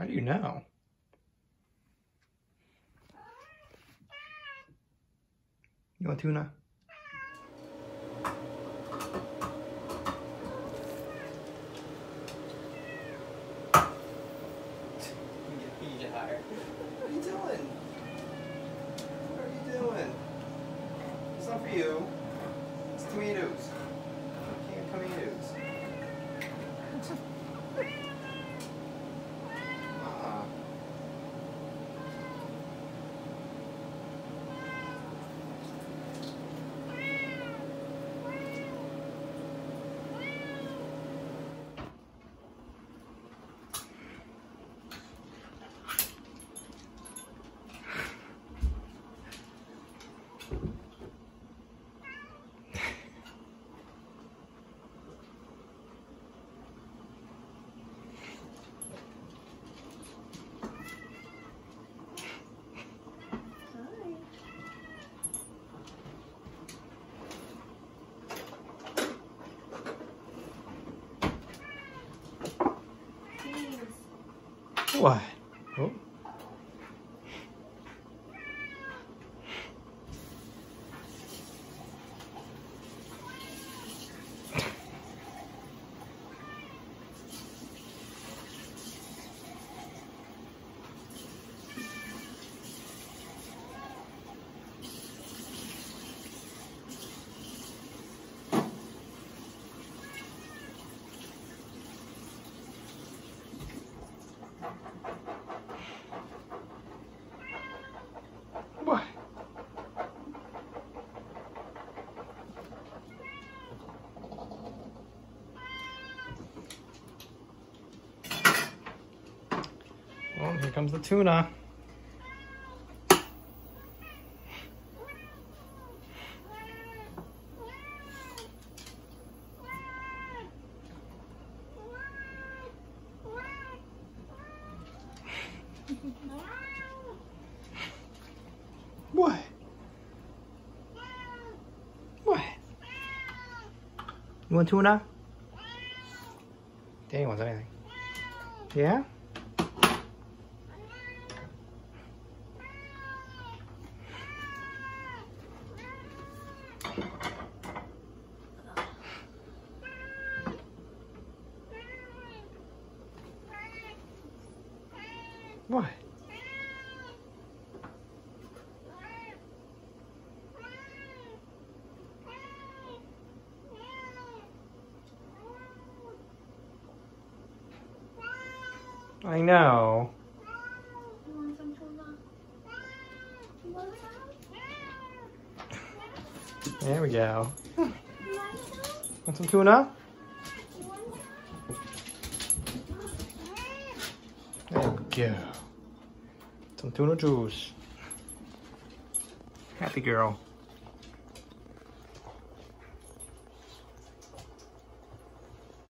How do you know? You want tuna? What? Oh. Here comes the tuna. What? What? You want tuna? Danny wants anything. Yeah? What? I know. There we go. Want some? Tuna? There we go. Some tuna juice. Happy girl.